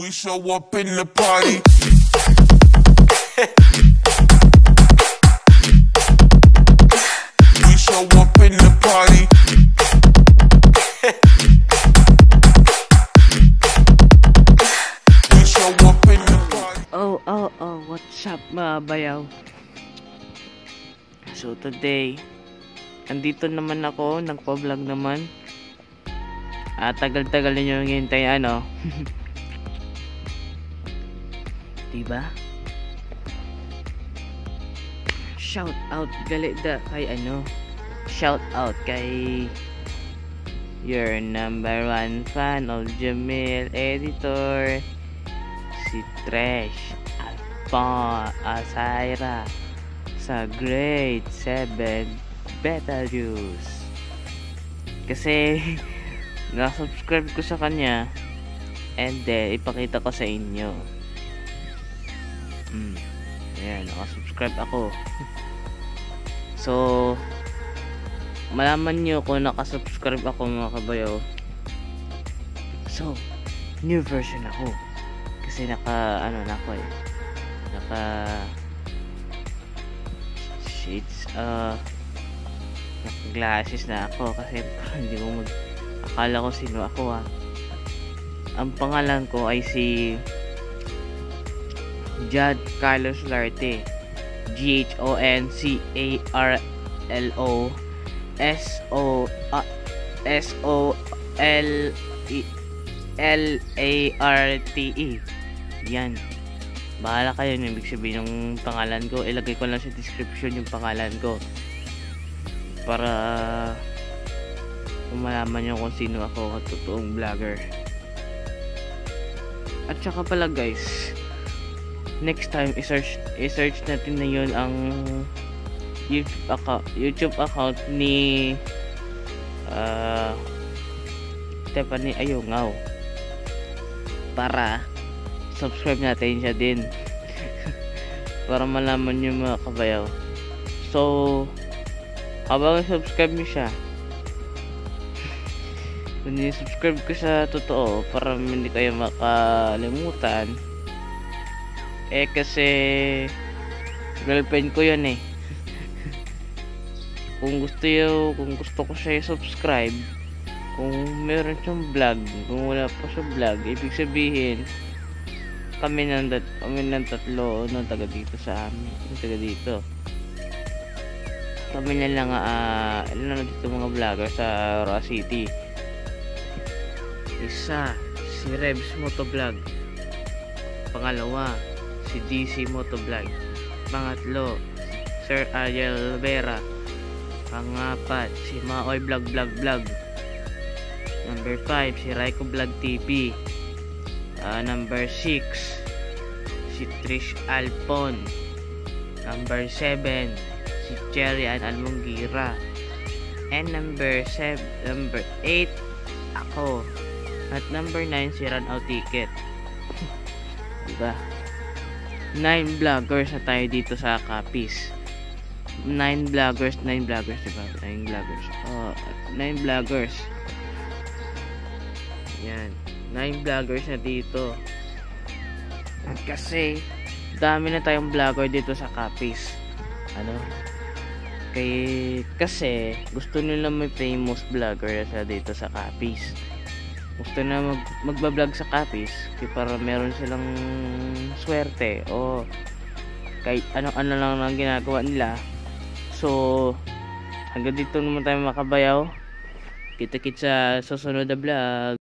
We show up in the party. we show up in the party. we show up in the party. Oh, oh, oh, what's up mga bayaw? So today, andito naman ako, nagpa-vlog naman. Ah, tagal-tagal ninyo hintay ano. diba? Shout out gali da kay ano. Shout out kay your number one fan of Jamil Editor si Tresh Alpon Asaira sa grade 7 Beta Juice kasi na-subscribe ko sa kanya and then ipakita ko sa inyo mm, ayan nakasubscribe ako. So malaman nyo kung nakasubscribe ako mga kabayo. So new version ako. Kasi naka ano na ako eh. Naka shades uh naka glasses na ako. Kasi hindi ko mag akala ko sino ako ah. Ang pangalan ko ay si Jad Carlos Larte. G H O N C A R L O S O S O L E L A R T E. Yan. Bahala kayo yung ibig sabihin ng pangalan ko ilagay ko lang sa description yung pangalan ko. Para malaman nyo kung sino ako totoong vlogger. At saka pala guys next time i-search i-search natin na yun ang YouTube account, YouTube account ni uh, Stephanie Ayungaw. Para subscribe natin siya din. Para malaman nyo mga kabayaw. So habang subscribe nyo siya subscribe ko sa totoo para hindi kayo makalimutan eh kasi girlfriend ko yun eh. Kung gusto yo kung gusto ko siya i-subscribe kung meron siyang vlog kung wala pa siya vlog ibig sabihin kami ng, dat kami ng tatlo no, taga dito sa amin taga dito. Kami na lang uh, na dito mga vlogger sa Roa City. Isa si Rebs Motovlog. Pangalawa si DC Motovlog pangatlo Sir Ariel Vera pangapat si Maoy Vlog Vlog Vlog. Number 5 si Raiko Vlog TV uh, number 6 si Trish Alpon number 7 si Cherry Ann Almongira and number 7 number 8 ako. At number 9 si Run Out Ticket. Diba 9 vloggers na tayo dito sa Capiz. 9 vloggers 9 vloggers diba? 9 vloggers. Oh, 9 vloggers. Yan. 9 vloggers na dito. Kasi dami na tayong vlogger dito sa Capiz. Ano? Kay kasi gusto nila may famous vlogger sa dito sa Capiz gusto na mag magba-vlog sa Capiz para meron silang swerte o kahit ano-ano lang ang ginagawa nila. So hanggang dito naman tayo makabayaw. Kita-kits sa susunod na vlog